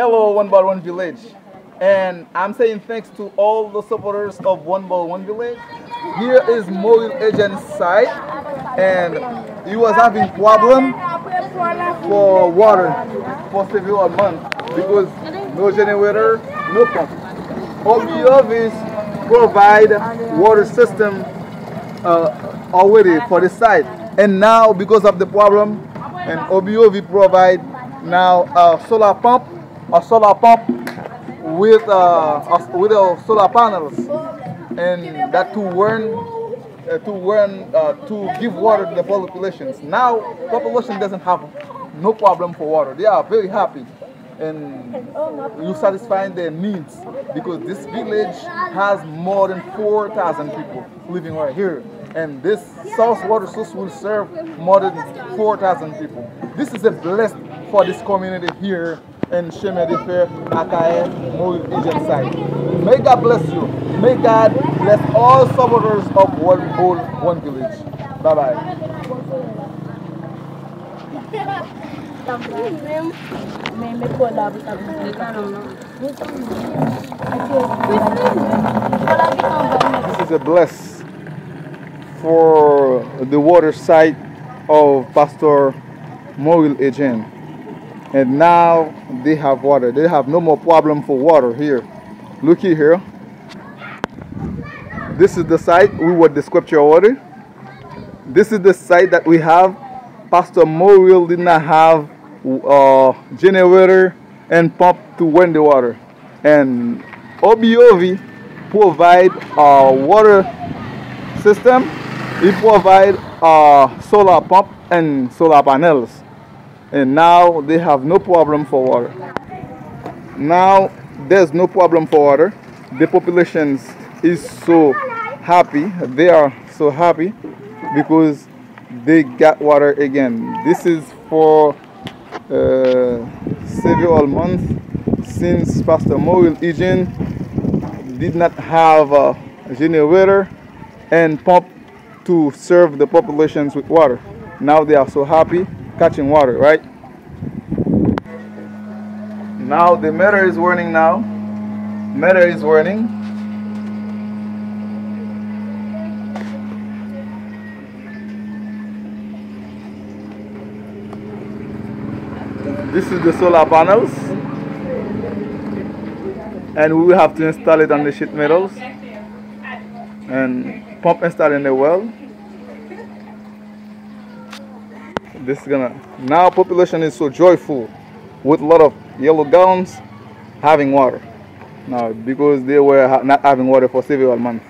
Hello, One Ball One Village. And I'm saying thanks to all the supporters of One Ball One Village. Here is Mobile Agent site, and he was having problem for water for several months because no generator, no pump. Obiovis provide water system uh, already for the site, and now because of the problem, and OBOV provide now a solar pump, a solar pump with uh, a, with a solar panels, and that to run uh, to run uh, to give water to the populations. Now population doesn't have no problem for water. They are very happy and you satisfying their needs because this village has more than 4,000 people living right here and this source water source will serve more than 4,000 people. This is a blessing for this community here in Shemedife, Arcahaie, Mobile Agent site. May God bless you. May God bless all supporters of One Ball One Village. Bye bye. This is a bless for the water site of Pastor Mobile Agent. And now they have water. They have no more problem for water here. looky here. This is the site we were the scripture order. This is the site that we have. Pastor Moriel did not have uh, generator and pump to run the water. And OBOV provide a water system. It provide a solar pump and solar panels. And now they have no problem for water. Now there's no problem for water. The population is so happy. They are so happy because they got water again. This is for uh, several months since Pastor Mobile Eugene did not have a generator and pump to serve the populations with water. Now they are so happy catching water, right? Now the meter is warning now. Meter is warning. This is the solar panels. And we will have to install it on the sheet metals. And pump install in the well. This is gonna now population is so joyful with a lot of yellow gowns having water now because they were not having water for several months.